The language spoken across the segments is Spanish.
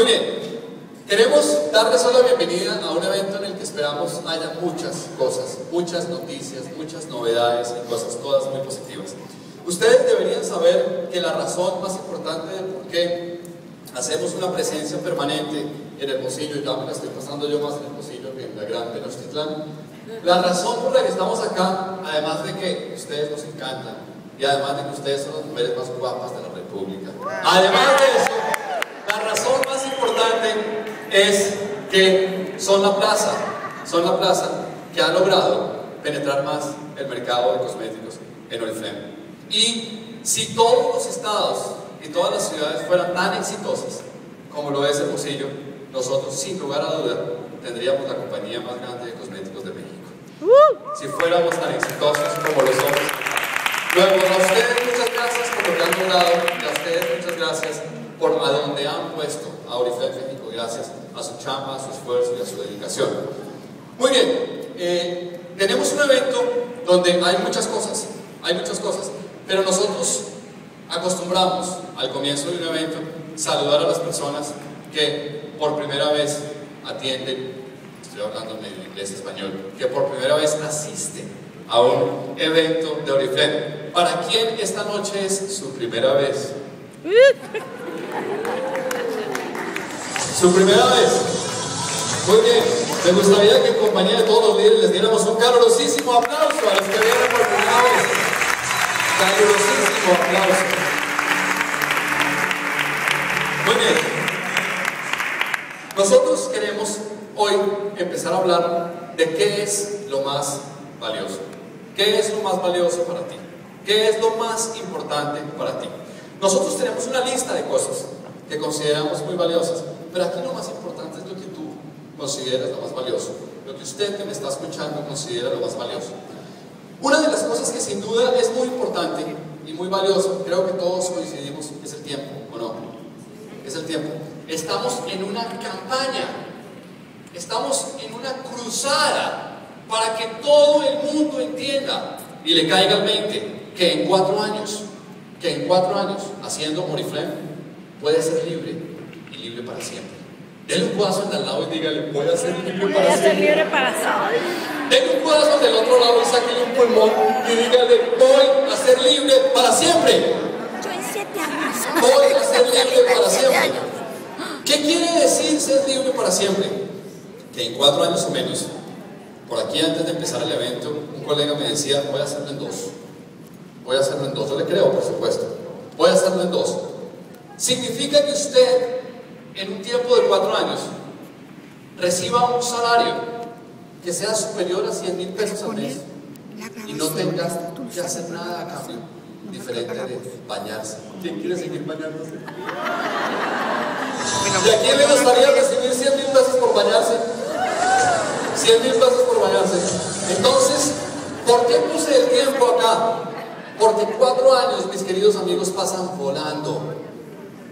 Muy bien, queremos darles la bienvenida a un evento en el que esperamos haya muchas cosas, muchas noticias, muchas novedades y cosas todas muy positivas. Ustedes deberían saber que la razón más importante de por qué hacemos una presencia permanente en el Hermosillo, ya me la estoy pasando yo más en el Hermosillo que en la Gran Tenochtitlán, la razón por la que estamos acá, además de que ustedes nos encantan, y además de que ustedes son las mujeres más guapas de la República, además de eso, importante es que son la plaza, son la plaza que ha logrado penetrar más el mercado de cosméticos en Oriflame. Y si todos los estados y todas las ciudades fueran tan exitosas como lo es Hermosillo, nosotros sin lugar a duda tendríamos la compañía más grande de cosméticos de México. Si fuéramos tan exitosos como lo somos. Luego, a ustedes muchas gracias por lo que han logrado y a ustedes muchas gracias por a donde han puesto a Oriflame México, gracias a su chamba, a su esfuerzo y a su dedicación. Muy bien, eh, tenemos un evento donde hay muchas cosas, hay muchas cosas, pero nosotros acostumbramos al comienzo de un evento saludar a las personas que por primera vez atienden, estoy hablando en inglés español, que por primera vez asisten a un evento de Oriflame. ¿Para quién esta noche es su primera vez? ¿Su primera vez? Muy bien, me gustaría que en compañía de todos los líderes les diéramos un calurosísimo aplauso a los que vienen por primera vez. Calurosísimo aplauso. Muy bien. Nosotros queremos hoy empezar a hablar de qué es lo más valioso. ¿Qué es lo más valioso para ti? ¿Qué es lo más importante para ti? Nosotros tenemos una lista de cosas que consideramos muy valiosas, pero aquí lo más importante es lo que tú consideras lo más valioso, lo que usted que me está escuchando considera lo más valioso. Una de las cosas que sin duda es muy importante y muy valioso, creo que todos coincidimos, es el tiempo, ¿o no? Es el tiempo. Estamos en una campaña, estamos en una cruzada para que todo el mundo entienda y le caiga el 20 que en cuatro años, que en cuatro años, haciendo Oriflame, puede ser libre y libre para siempre. Denle un cuadazo al lado y dígale, voy a ser libre para siempre. ser libre para siempre. Denle un cuadazo del otro lado y sáquele un pulmón y dígale, voy a ser libre para siempre. Yo en siete años. Voy a ser libre para siempre. ¿Qué quiere decir ser libre para siempre? Que en cuatro años o menos, por aquí antes de empezar el evento, un colega me decía, voy a hacerlo en dos. Voy a hacerlo en dos. Yo le creo, por supuesto. Voy a hacerlo en dos. Significa que usted, en un tiempo de cuatro años, reciba un salario que sea superior a 100 mil pesos al mes y no tenga que hacer nada a cambio diferente de bañarse. ¿Quién quiere seguir bañándose? ¿Y a quién le gustaría recibir 100 mil pesos por bañarse? 100 mil pesos por bañarse. Entonces, ¿por qué puse el tiempo acá? Porque cuatro años, mis queridos amigos, pasan volando.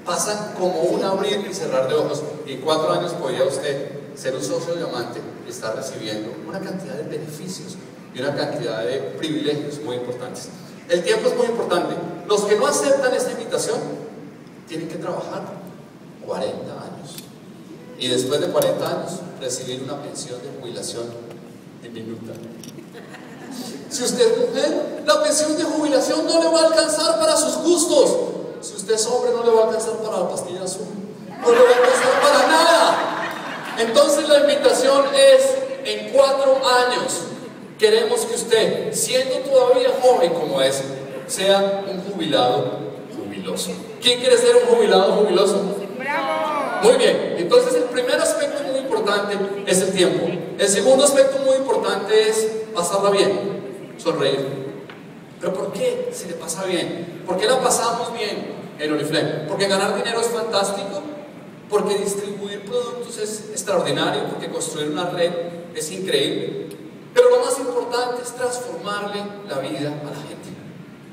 Pasan como un abrir y cerrar de ojos. Y en cuatro años podría usted ser un socio diamante y estar recibiendo una cantidad de beneficios y una cantidad de privilegios muy importantes. El tiempo es muy importante. Los que no aceptan esta invitación tienen que trabajar 40 años. Y después de 40 años recibir una pensión de jubilación diminuta. Si usted es mujer, la pensión de jubilación no le va a alcanzar para sus gustos. Si usted es hombre, no le va a alcanzar para la pastilla azul. No le va a alcanzar para nada. Entonces la invitación es en cuatro años. Queremos que usted, siendo todavía joven como es, sea un jubilado jubiloso. ¿Quién quiere ser un jubilado jubiloso? Muy bien, entonces el primer aspecto muy importante es el tiempo. El segundo aspecto muy importante es pasarla bien, sonreír. ¿Pero por qué se le pasa bien? ¿Por qué la pasamos bien en Oriflame? Porque ganar dinero es fantástico, porque distribuir productos es extraordinario, porque construir una red es increíble. Pero lo más importante es transformarle la vida a la gente.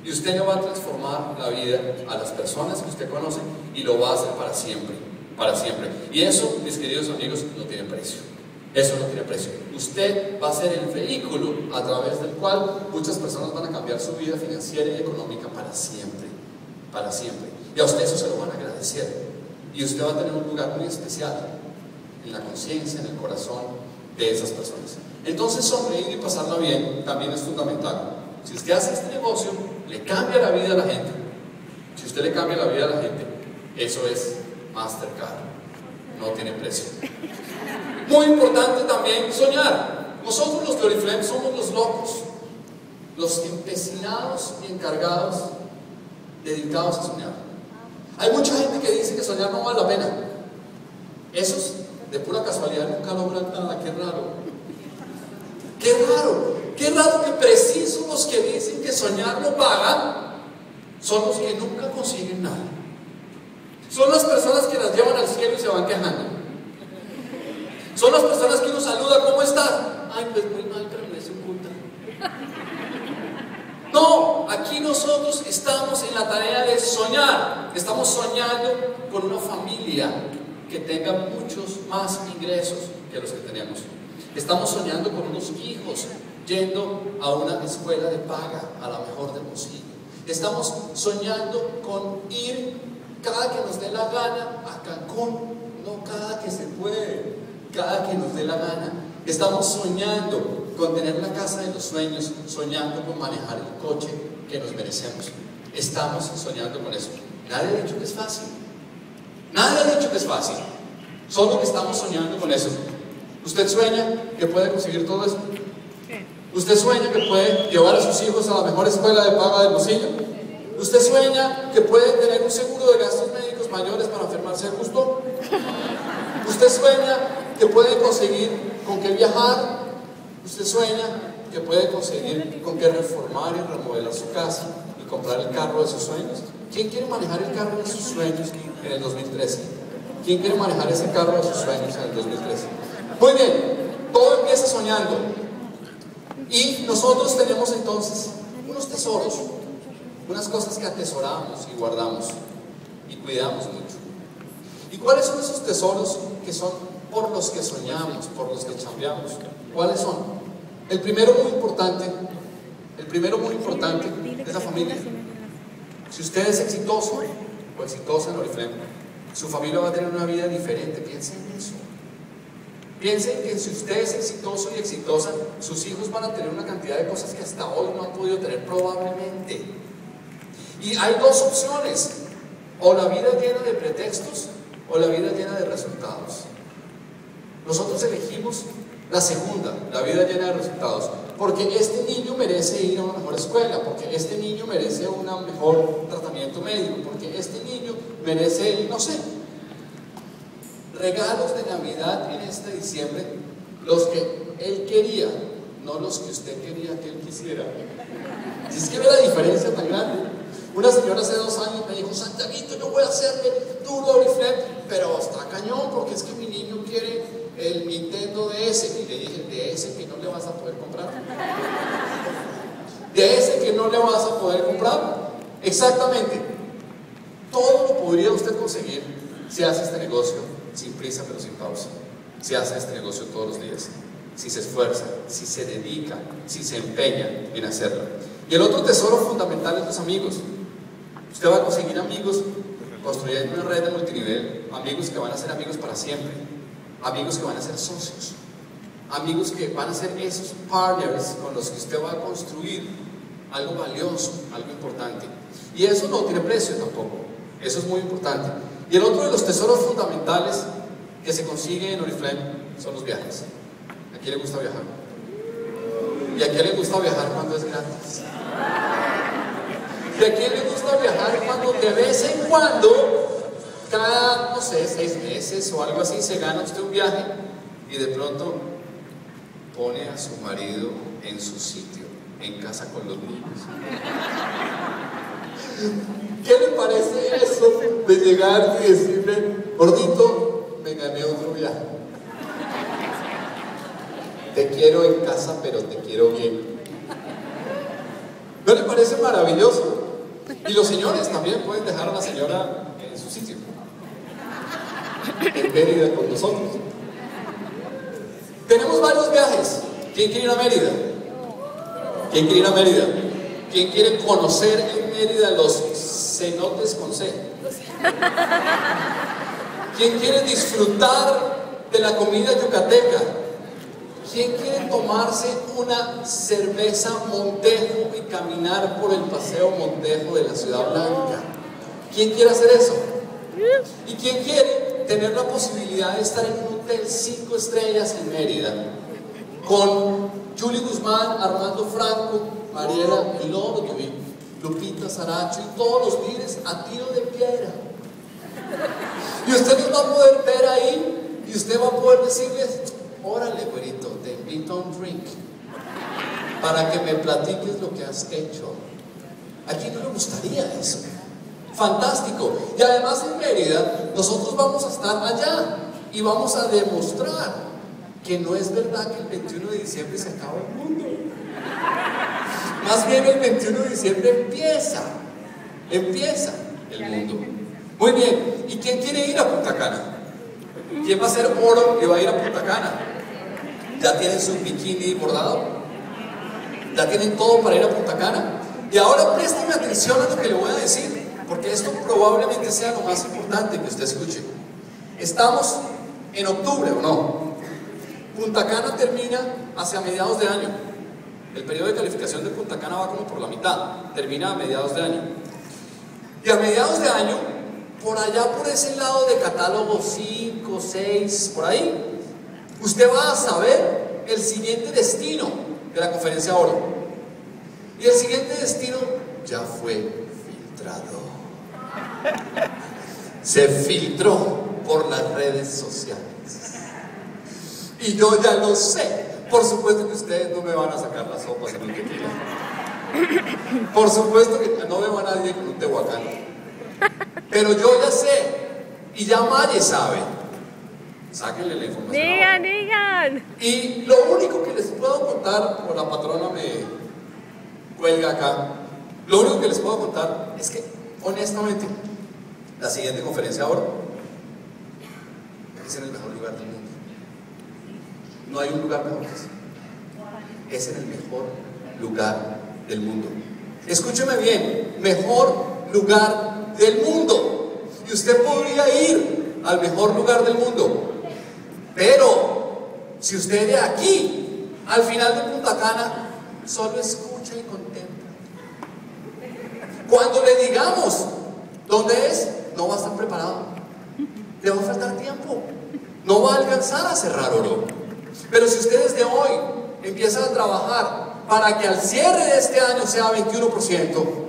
Y usted le va a transformar la vida a las personas que usted conoce y lo va a hacer para siempre, para siempre. Y eso, mis queridos amigos, no tiene precio. Eso no tiene precio. Usted va a ser el vehículo a través del cual muchas personas van a cambiar su vida financiera y económica para siempre. Para siempre. Y a usted eso se lo van a agradecer. Y usted va a tener un lugar muy especial en la conciencia, en el corazón de esas personas. Entonces sonreír y pasarla bien también es fundamental. Si usted hace este negocio, le cambia la vida a la gente. Si usted le cambia la vida a la gente, eso es Mastercard. No tiene precio. Muy importante también soñar. Nosotros los de somos los locos, los empecinados y encargados, dedicados a soñar. Hay mucha gente que dice que soñar no vale la pena. Esos de pura casualidad nunca logran nada, qué raro. Qué raro, qué raro que preciso los que dicen que soñar no paga son los que nunca consiguen nada. Son las personas que las llevan al cielo y se van quejando. Son las personas que uno saluda, ¿cómo estás? Ay, pues muy mal, pero me oculta. No, aquí nosotros estamos en la tarea de soñar. Estamos soñando con una familia que tenga muchos más ingresos que los que tenemos. Estamos soñando con unos hijos yendo a una escuela de paga a la mejor de posible. Estamos soñando con ir cada que nos dé la gana a Cancún, no cada que se puede, cada que nos dé la gana. Estamos soñando con tener la casa de los sueños, soñando con manejar el coche que nos merecemos. Estamos soñando con eso. Nadie ha dicho que es fácil. Nadie ha dicho que es fácil. Solo que estamos soñando con eso. ¿Usted sueña que puede conseguir todo eso? ¿Usted sueña que puede llevar a sus hijos a la mejor escuela de paga del bolsillo? ¿Usted sueña que puede tener un seguro de gastos médicos mayores para enfermarse justo? ¿Usted sueña que puede conseguir con qué viajar? ¿Usted sueña que puede conseguir con qué reformar y remodelar su casa y comprar el carro de sus sueños? ¿Quién quiere manejar el carro de sus sueños en el 2013? ¿Quién quiere manejar ese carro de sus sueños en el 2013? Muy bien, todo empieza soñando. Y nosotros tenemos entonces unos tesoros, unas cosas que atesoramos y guardamos y cuidamos mucho. ¿Y cuáles son esos tesoros que son por los que soñamos, por los que chambeamos? ¿Cuáles son? El primero muy importante, el primero muy importante es la familia. Si usted es exitoso o exitosa en Oriflame, su familia va a tener una vida diferente, piensen en eso. Piensen que si usted es exitoso y exitosa, sus hijos van a tener una cantidad de cosas que hasta hoy no han podido tener probablemente. Y hay dos opciones, o la vida llena de pretextos o la vida llena de resultados. Nosotros elegimos la segunda, la vida llena de resultados, porque este niño merece ir a una mejor escuela, porque este niño merece un mejor tratamiento médico, porque este niño merece, no sé, regalos de Navidad en este diciembre, los que él quería, no los que usted quería que él quisiera. Si es que ve la diferencia tan grande. Una señora hace dos años me dijo, Santiaguito, yo voy a hacerle Oriflame, pero está cañón porque es que mi niño quiere el Y le dije, de ese que no le vas a poder comprar. De ese que no le vas a poder comprar. Exactamente. Todo lo podría usted conseguir si hace este negocio sin prisa pero sin pausa. Si hace este negocio todos los días, si se esfuerza, si se dedica, si se empeña en hacerlo. Y el otro tesoro fundamental es los amigos. Usted va a conseguir amigos construyendo una red de multinivel, amigos que van a ser amigos para siempre, amigos que van a ser socios, amigos que van a ser esos partners con los que usted va a construir algo valioso, algo importante. Y eso no tiene precio tampoco, eso es muy importante. Y el otro de los tesoros fundamentales que se consigue en Oriflame son los viajes. ¿A quién le gusta viajar? ¿Y a quién le gusta viajar cuando es gratis? ¿Y a quién le gusta viajar cuando de vez en cuando, cada, no sé, seis meses o algo así, se gana usted un viaje y de pronto pone a su marido en su sitio, en casa con los niños? ¿Qué le parece eso de llegar y decirle, gordito, me gané otro viaje? Te quiero en casa, pero te quiero bien. ¿No le parece maravilloso? Y los señores también pueden dejar a la señora en su sitio. En Mérida con nosotros. Varios viajes. ¿Quién quiere ir a Mérida? ¿Quién quiere ir a Mérida? ¿Quién quiere conocer en Mérida los cenotes con C. ¿Quién quiere disfrutar de la comida yucateca? ¿Quién quiere tomarse una cerveza Montejo y caminar por el paseo Montejo de la Ciudad Blanca? ¿Quién quiere hacer eso? ¿Y quién quiere tener la posibilidad de estar en un hotel cinco estrellas en Mérida? Con Julie Guzmán, Armando Franco, Mariela Loro, Lupita Saracho y todos los líderes a tiro de piedra. Y usted nos va a poder ver ahí y usted va a poder decirles, órale, güerito, te invito a un drink para que me platiques lo que has hecho. ¿A quién no le gustaría eso? Fantástico. Y además en Mérida, nosotros vamos a estar allá y vamos a demostrar que no es verdad que el 21 de diciembre se acaba el mundo. Más bien el 21 de diciembre empieza, empieza el mundo. Muy bien, ¿y quién quiere ir a Punta Cana? ¿Quién va a ser oro y va a ir a Punta Cana? ¿Ya tienen su bikini bordado? ¿Ya tienen todo para ir a Punta Cana? Y ahora présteme atención a lo que le voy a decir, porque esto probablemente sea lo más importante que usted escuche. Estamos en octubre, ¿o no? Punta Cana termina hacia mediados de año. El periodo de calificación de Punta Cana va como por la mitad, termina a mediados de año. Y a mediados de año, por allá por ese lado de catálogo 5, 6, por ahí, usted va a saber el siguiente destino de la conferencia oro. Y el siguiente destino ya fue filtrado. Se filtró por las redes sociales. Y yo ya lo sé. Por supuesto que ustedes no me van a sacar las sopas en un tequila. Por supuesto que no me va nadie con un tehuacán. Pero yo ya sé. Y ya Maye sabe. Sáquenle la información. Digan, digan. Y lo único que les puedo contar, por la patrona me cuelga acá, lo único que les puedo contar es que, honestamente, la siguiente conferencia ahora es en el mejor lugar del mundo. No hay un lugar mejor ese. Es en el mejor lugar del mundo. Escúcheme bien, mejor lugar del mundo. Y usted podría ir al mejor lugar del mundo. Pero, si usted de aquí, al final de Punta Cana, solo escucha y contempla. Cuando le digamos dónde es, no va a estar preparado. Le va a faltar tiempo. No va a alcanzar a cerrar oro. Pero si ustedes de hoy empiezan a trabajar para que al cierre de este año sea 21%,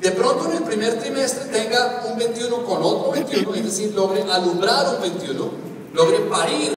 de pronto en el primer trimestre tenga un 21 con otro 21, es decir, logre alumbrar un 21, logre parir